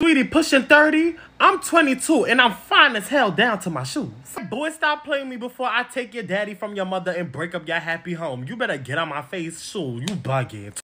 Sweetie, pushing 30? I'm 22 and I'm fine as hell down to my shoes. Boy, stop playing me before I take your daddy from your mother and break up your happy home. You better get on my face, soon, You bugging.